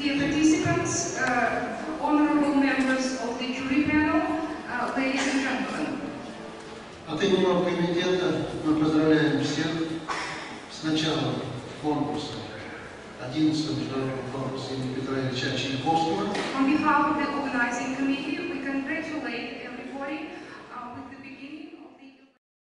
Dear participants, uh, honorable members of the jury panel, uh, ladies and gentlemen, От имени комитета мы поздравляем всех с началом конкурса, 11 международного конкурса имени Петра Ильича Чайковского. on behalf of the organizing committee, we congratulate everybody